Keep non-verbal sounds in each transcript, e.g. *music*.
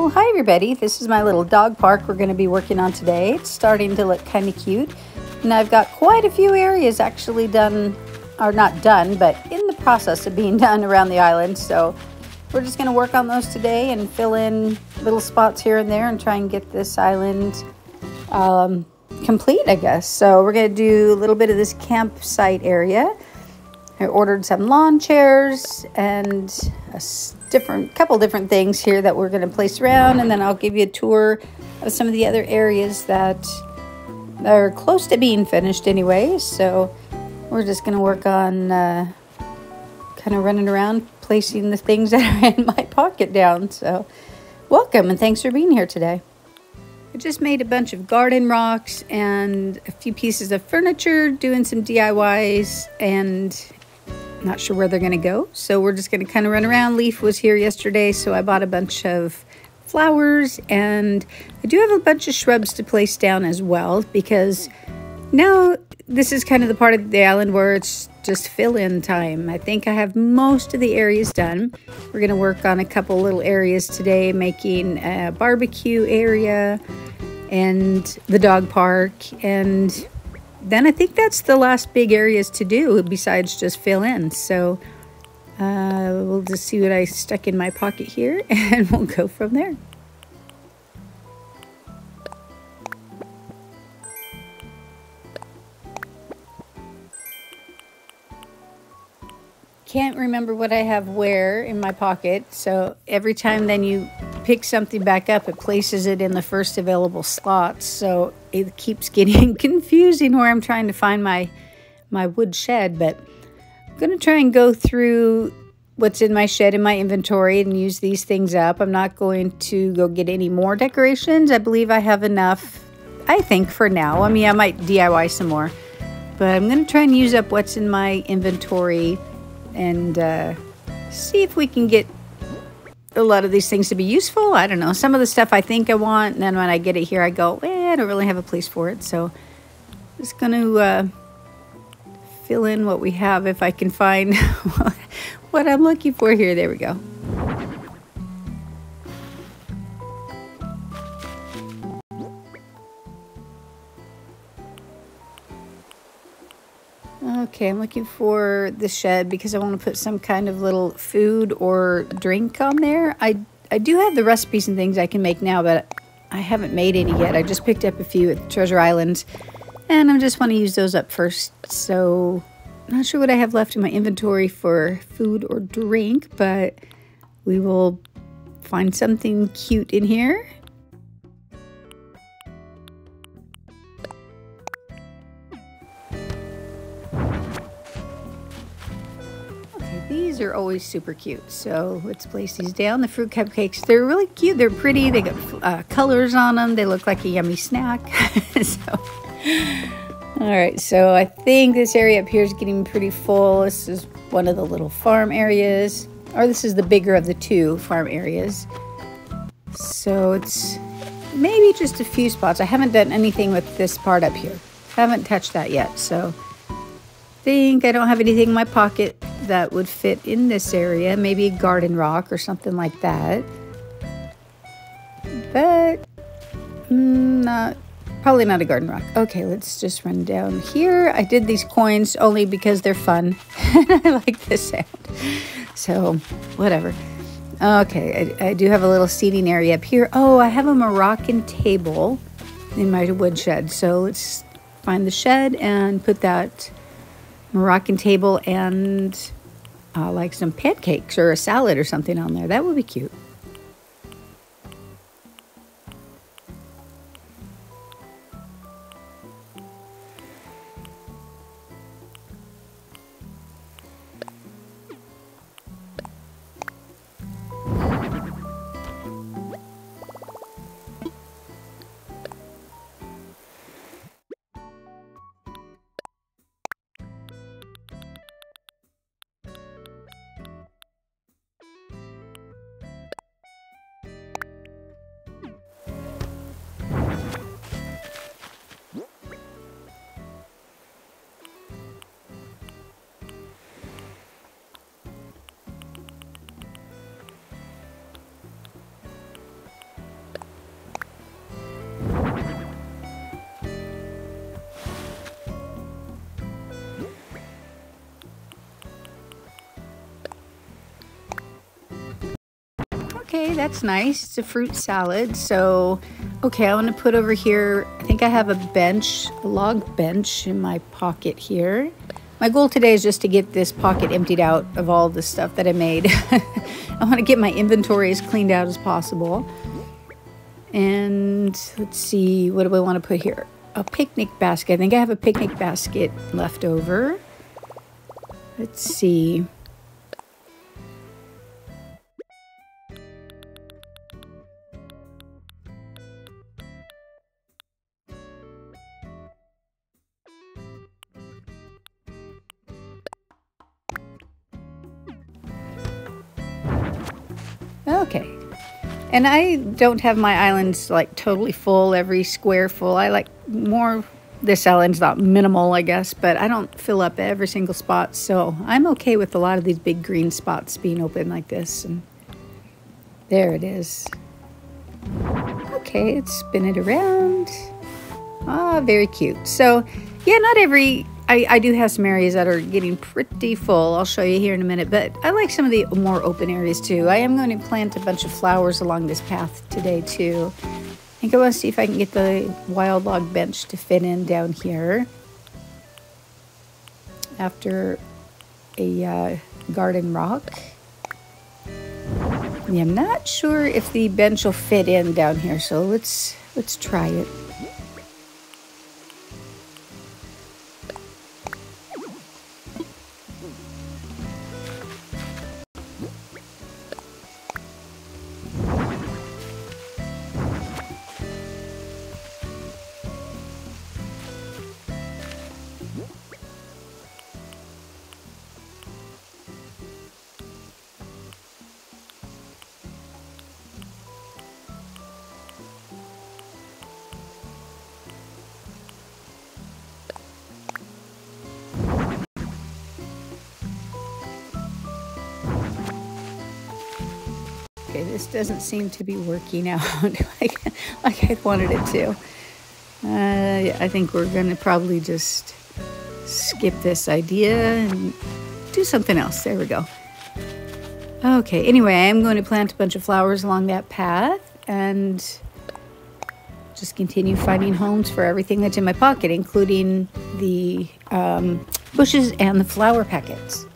Well, hi everybody. This is my little dog park we're going to be working on today. It's starting to look kind of cute. And I've got quite a few areas actually done, or not done, but in the process of being *laughs* done around the island. So we're just going to work on those today and fill in little spots here and there and try and get this island um, complete, I guess. So we're going to do a little bit of this campsite area. I ordered some lawn chairs and a different couple different things here that we're going to place around and then I'll give you a tour of some of the other areas that are close to being finished anyway. So we're just going to work on uh, kind of running around placing the things *laughs* that are in my pocket down. So welcome and thanks for being here today. I just made a bunch of garden rocks and a few pieces of furniture, doing some DIYs and not sure where they're going to go. So we're just going to kind of run around. Leif was here yesterday, so I bought a bunch of flowers and I do have a bunch of shrubs to place down as well because now this is kind of the part of the island where it's just fill-in time. I think I have most of the areas done. We're going to work on a couple little areas today, making a barbecue area and the dog park and then I think that's the last big areas to do besides just fill in. So uh, we'll just see what I stuck in my pocket here *laughs* and we'll go from there. Can't remember what I have where in my pocket. So every time then you pick something back up, it places it in the first available slot. So it keeps getting *laughs* confusing where I'm trying to find my my wood shed. But I'm going to try and go through what's in my shed in my inventory and use these things up. I'm not going to go get any more decorations. I believe I have enough, I think, for now. I mean, I might DIY some more. But I'm going to try and use up what's in my inventory and uh, see if we can get a lot of these things to be useful. I don't know. Some of the stuff I think I want, and then when I get it here, I go, eh, I don't really have a place for it. So I'm just going to uh, fill in what we have if I can find *laughs* what I'm looking for here. There we go. Okay, I'm looking for the shed because I want to put some kind of little food or drink on there. I, I do have the recipes and things I can make now, but I haven't made any yet. I just picked up a few at Treasure Island, and I just want to use those up first. So, not sure what I have left in my inventory for food or drink, but we will find something cute in here. These are always super cute. So let's place these down. The fruit cupcakes, they're really cute. They're pretty. They got uh, colors on them. They look like a yummy snack. *laughs* so, all right. So I think this area up here is getting pretty full. This is one of the little farm areas, or this is the bigger of the two farm areas. So it's maybe just a few spots. I haven't done anything with this part up here. Haven't touched that yet. So think I don't have anything in my pocket that would fit in this area. Maybe a garden rock or something like that. But mm, not probably not a garden rock. Okay, let's just run down here. I did these coins only because they're fun. *laughs* I like the sound. So, whatever. Okay, I, I, do have a little seating area up here. Oh, I have a Moroccan table in my woodshed. So let's find the shed and put that Moroccan table and uh, like some pancakes or a salad or something on there. That would be cute. Okay, that's nice. It's a fruit salad. So, okay, I want to put over here, I think I have a bench, a log bench in my pocket here. My goal today is just to get this pocket emptied out of all the stuff that I made. *laughs* I want to get my inventory as cleaned out as possible. And let's see, what do I want to put here? A picnic basket. I think I have a picnic basket left over. Let's see. And I don't have my islands like totally full, every square full. I like more, this island's not minimal, I guess, but I don't fill up every single spot. So I'm okay with a lot of these big green spots being open like this. And there it is. Okay, let's spin it around. Ah, very cute. So yeah, not every I, I do have some areas that are getting pretty full. I'll show you here in a minute, but I like some of the more open areas too. I am going to plant a bunch of flowers along this path today too. I think I want to see if I can get the wild log bench to fit in down here after a uh, garden rock. I'm not sure if the bench will fit in down here, so let's let's try it. This doesn't seem to be working out *laughs* like, like I wanted it to. Uh, I think we're going to probably just skip this idea and do something else. There we go. Okay, anyway, I'm going to plant a bunch of flowers along that path and just continue finding homes for everything that's in my pocket, including the um, bushes and the flower packets.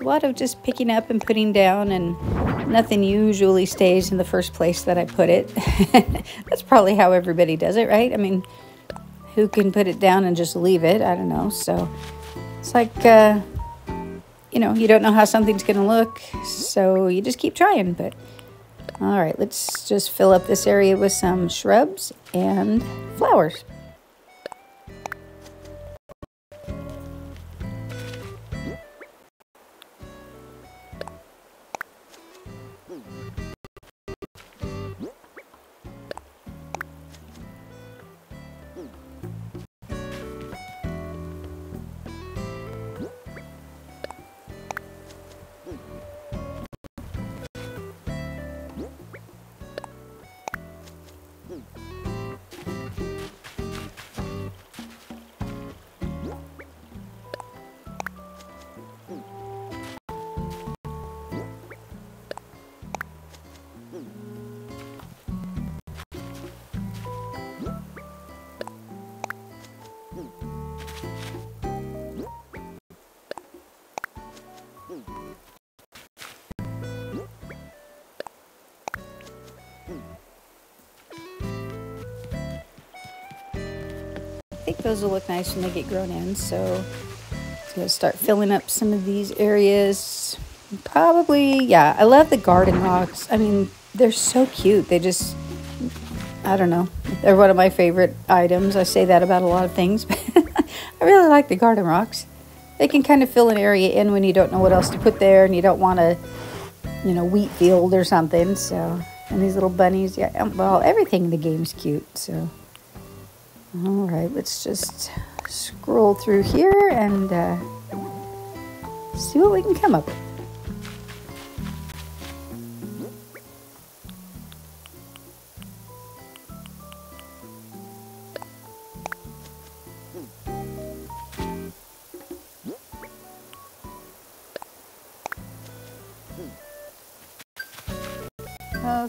A lot of just picking up and putting down, and nothing usually stays in the first place that I put it. *laughs* That's probably how everybody does it, right? I mean, who can put it down and just leave it? I don't know. So it's like, uh, you know, you don't know how something's going to look, so you just keep trying. But all right, let's just fill up this area with some shrubs and flowers. Think those will look nice when they get grown in. So, I'm going to start filling up some of these areas. Probably, yeah. I love the garden rocks. I mean, they're so cute. They just, I don't know. They're one of my favorite items. I say that about a lot of things, *laughs* but I really like the garden rocks. They can kind of fill an area in when you don't know what else to put there and you don't want a, you know, wheat field or something. So, and these little bunnies, yeah, well, everything in the game's cute. So. All right, let's just scroll through here and uh, See what we can come up with.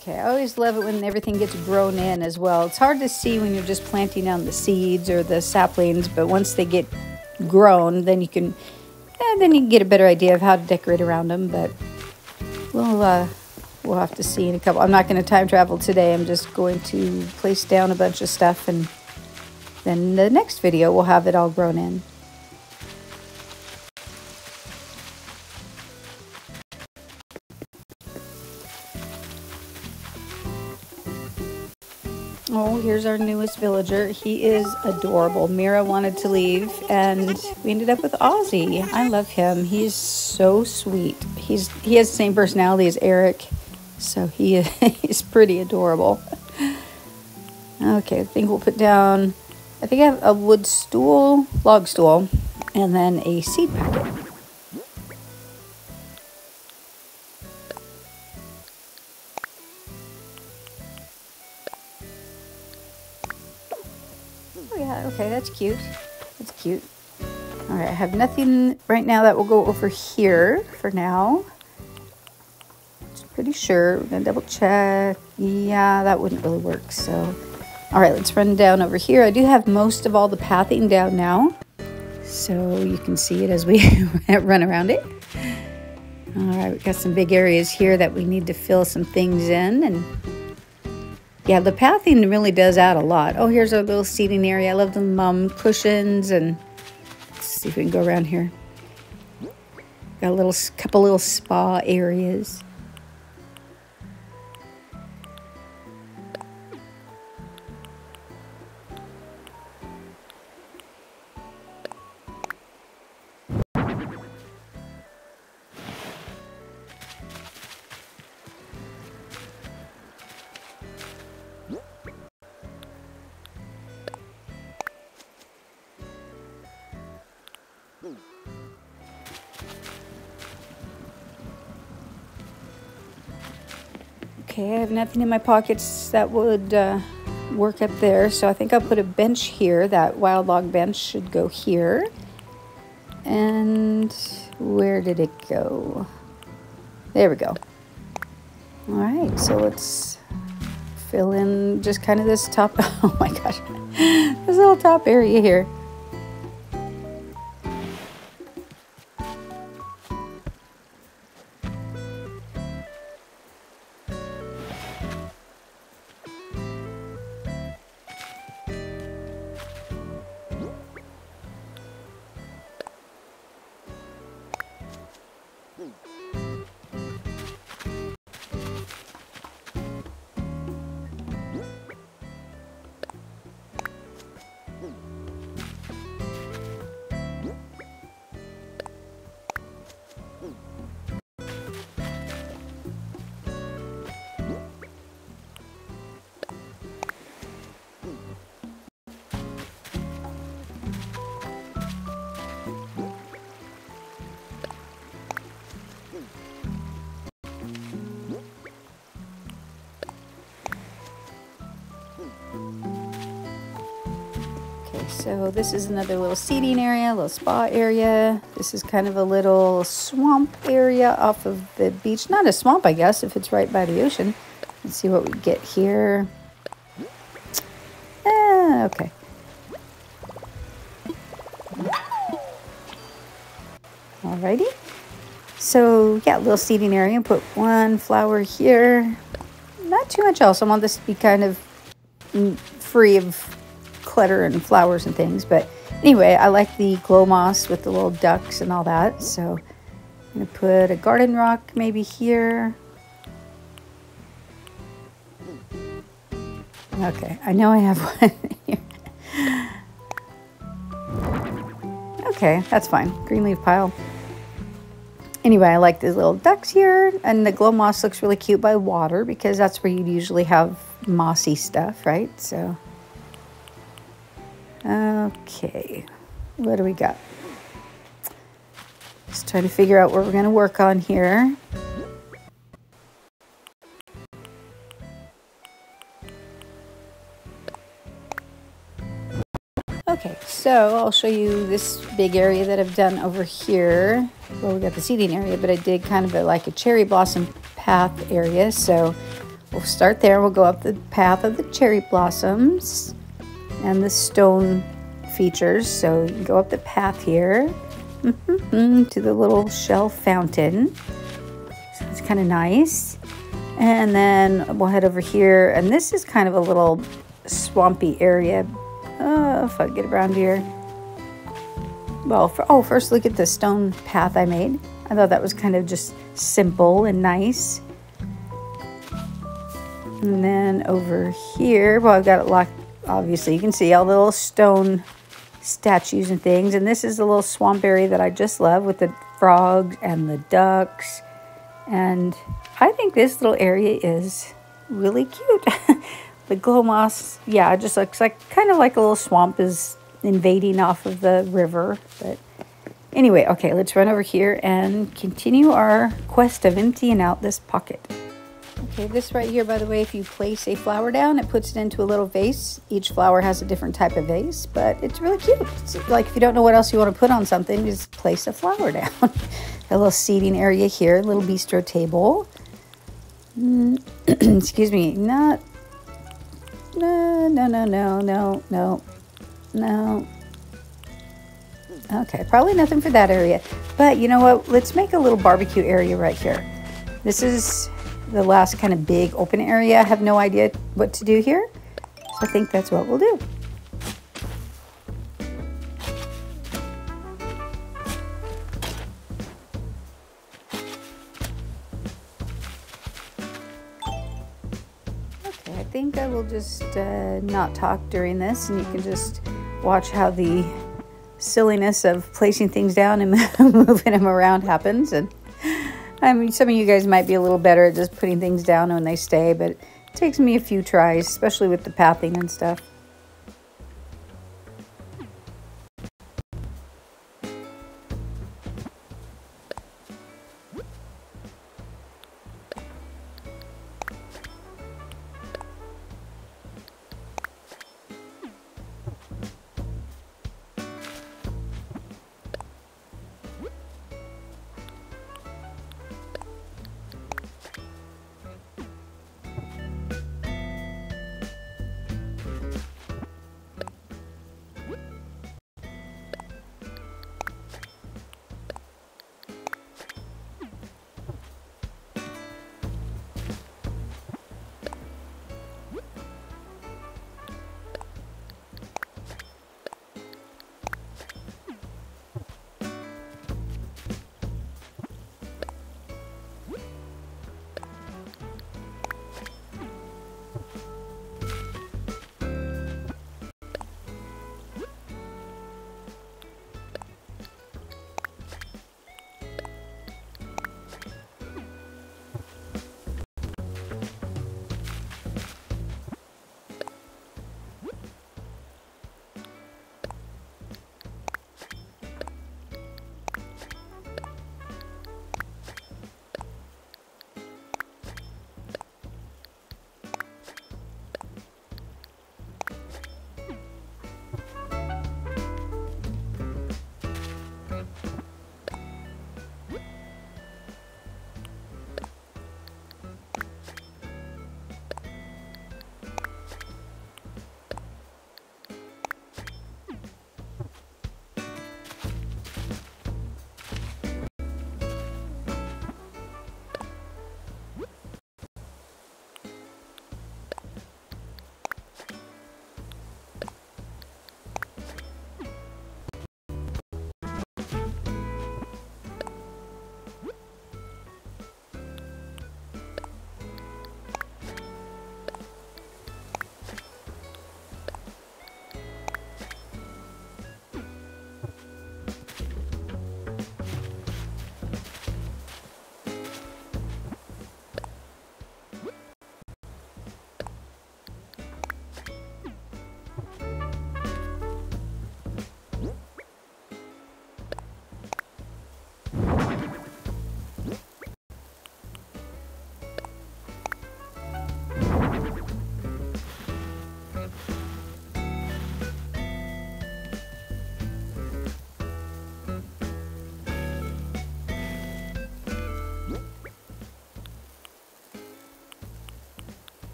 Okay, I always love it when everything gets grown in as well. It's hard to see when you're just planting down the seeds or the saplings, but once they get grown, then you can, eh, then you can get a better idea of how to decorate around them. But we'll uh, we'll have to see in a couple. I'm not going to time travel today. I'm just going to place down a bunch of stuff, and then the next video we'll have it all grown in. Our newest villager. He is adorable. Mira wanted to leave, and we ended up with Ozzy. I love him. He's so sweet. He's he has the same personality as Eric, so he *laughs* he's pretty adorable. Okay, I think we'll put down. I think I have a wood stool, log stool, and then a seed packet. Cute. That's cute. All right, I have nothing right now that will go over here for now. Pretty sure. We're gonna double check. Yeah, that wouldn't really work, so. All right, let's run down over here. I do have most of all the pathing down now. So you can see it as we *laughs* run around it. All right, we've got some big areas here that we need to fill some things in and yeah, the pathing really does add a lot. Oh, here's our little seating area. I love the mum cushions and let's see if we can go around here. Got a little couple little spa areas. Nothing in my pockets that would uh, work up there, so I think I'll put a bench here. That wild log bench should go here. And where did it go? There we go. All right, so let's fill in just kind of this top, *laughs* oh my gosh, *laughs* this little top area here. So this is another little seating area, a little spa area. This is kind of a little swamp area off of the beach. Not a swamp, I guess, if it's right by the ocean. Let's see what we get here. Ah, okay. Alrighty. So yeah, little seating area. Put one flower here. Not too much else. I want this to be kind of free of clutter and flowers and things. But anyway, I like the glow moss with the little ducks and all that. So I'm going to put a garden rock maybe here. Okay, I know I have *laughs* one here. Okay, that's fine. Green leaf pile. Anyway, I like these little ducks here. And the glow moss looks really cute by water because that's where you'd usually have mossy stuff, right? So Okay, what do we got? Just trying to figure out what we're going to work on here. Okay, so I'll show you this big area that I've done over here. Well, we got the seating area, but I did kind of a, like a cherry blossom path area. So we'll start there. We'll go up the path of the cherry blossoms and the stone features. So you go up the path here mm -hmm, to the little shell fountain. So it's kind of nice. And then we'll head over here. And this is kind of a little swampy area uh, if I get around here. Well, for, oh, first look at the stone path I made. I thought that was kind of just simple and nice. And then over here, well, I've got it locked. Obviously, you can see all the little stone statues and things. And this is a little swamp area that I just love with the frogs and the ducks. And I think this little area is really cute. *laughs* The glow moss, yeah, it just looks like kind of like a little swamp is invading off of the river. But anyway, okay, let's run over here and continue our quest of emptying out this pocket. Okay, this right here, by the way, if you place a flower down, it puts it into a little vase. Each flower has a different type of vase, but it's really cute. It's like if you don't know what else you want to put on something, just place a flower *laughs* down. a little seating area here, a little bistro table. Mm, *clears throat* excuse me, not no, no, no, no, no, no, no. Okay, probably nothing for that area. But you know what? Let's make a little barbecue area right here. This is the last kind of big open area. I have no idea what to do here. So I think that's what we'll do. Okay, I think I will just uh, not talk during this and you can just watch how the silliness of placing things down and *laughs* moving them around happens. And I mean, some of you guys might be a little better at just putting things down when they stay, but it takes me a few tries, especially with the pathing and stuff.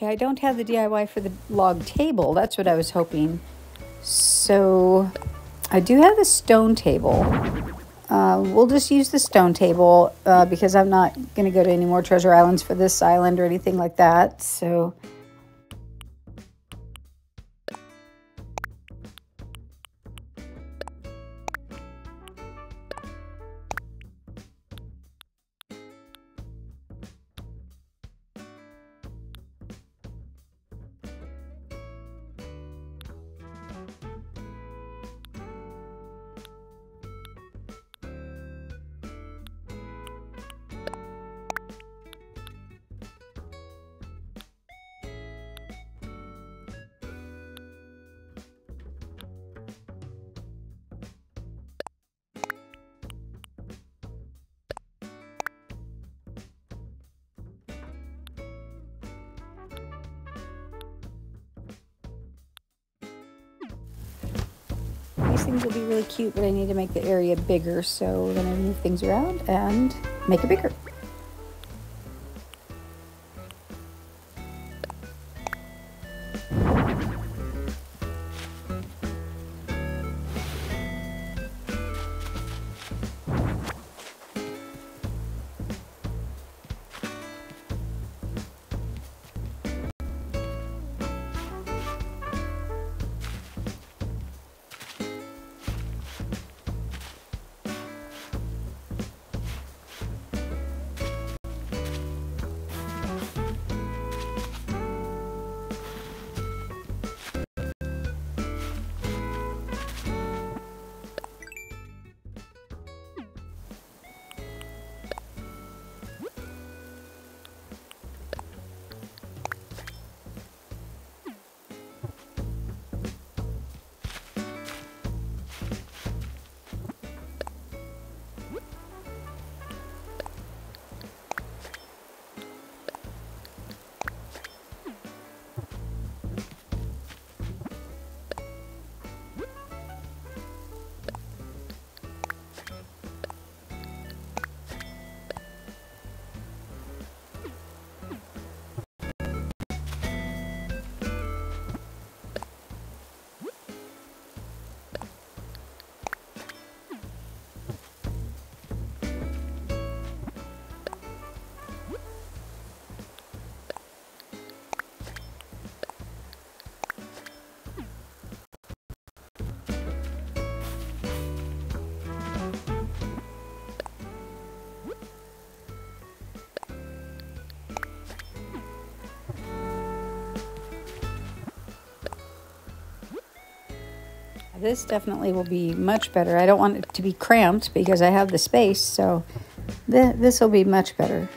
Okay, I don't have the DIY for the log table. That's what I was hoping. So I do have the stone table. Uh, we'll just use the stone table uh, because I'm not going to go to any more treasure islands for this island or anything like that. So things will be really cute, but I need to make the area bigger, so we're gonna move things around and make it bigger. This definitely will be much better. I don't want it to be cramped because I have the space, so th this will be much better.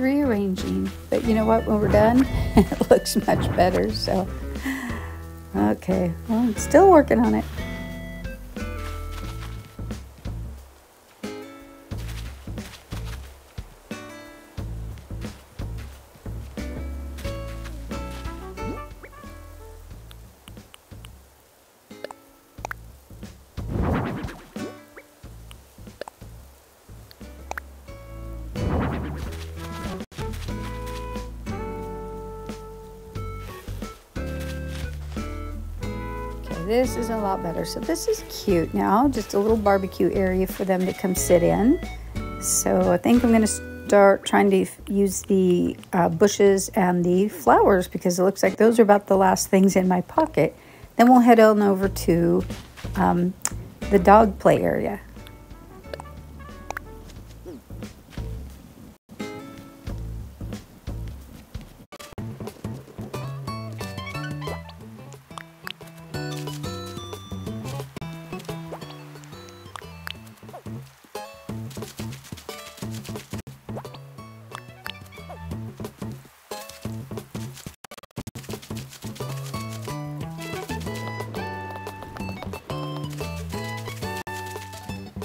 Rearranging. But you know what? When we're done, *laughs* it looks much better. So, okay, well, I'm still working on it. This is a lot better. So this is cute now, just a little barbecue area for them to come sit in. So I think I'm going to start trying to use the uh, bushes and the flowers because it looks like those are about the last things in my pocket. Then we'll head on over to um, the dog play area.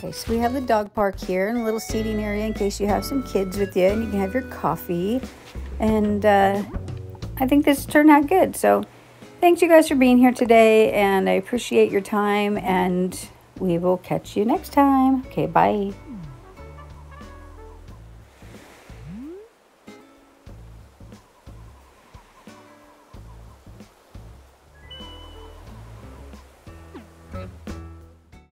Okay, so we have the dog park here and a little seating area in case you have some kids with you and you can have your coffee. And uh, I think this turned out good. So thanks you guys for being here today and I appreciate your time and we will catch you next time. Okay, bye.